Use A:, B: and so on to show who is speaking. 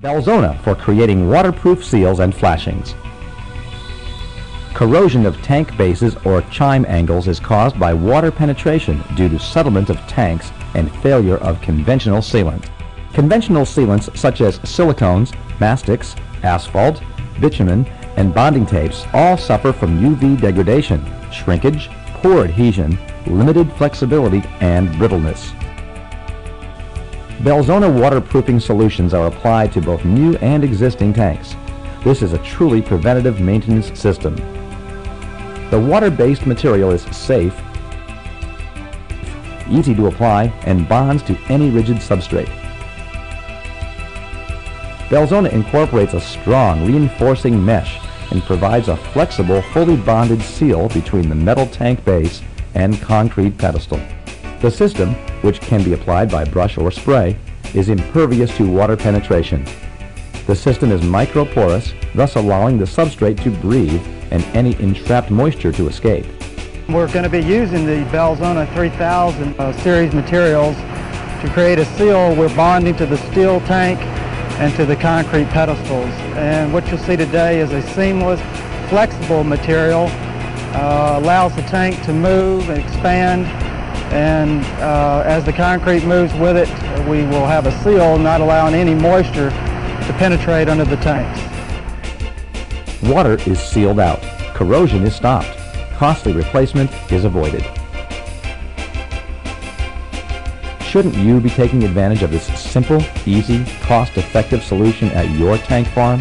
A: Belzona for creating waterproof seals and flashings. Corrosion of tank bases or chime angles is caused by water penetration due to settlement of tanks and failure of conventional sealant. Conventional sealants such as silicones, mastics, asphalt, bitumen, and bonding tapes all suffer from UV degradation, shrinkage, poor adhesion, limited flexibility, and brittleness. Belzona waterproofing solutions are applied to both new and existing tanks. This is a truly preventative maintenance system. The water-based material is safe, easy to apply, and bonds to any rigid substrate. Belzona incorporates a strong reinforcing mesh and provides a flexible, fully bonded seal between the metal tank base and concrete pedestal. The system, which can be applied by brush or spray, is impervious to water penetration. The system is microporous, thus allowing the substrate to breathe and any entrapped moisture to escape.
B: We're going to be using the Belzona 3000 uh, series materials to create a seal. We're bonding to the steel tank and to the concrete pedestals. And what you'll see today is a seamless, flexible material, uh, allows the tank to move and expand and uh, as the concrete moves with it, we will have a seal not allowing any moisture to penetrate under the tanks.
A: Water is sealed out. Corrosion is stopped. Costly replacement is avoided. Shouldn't you be taking advantage of this simple, easy, cost-effective solution at your tank farm?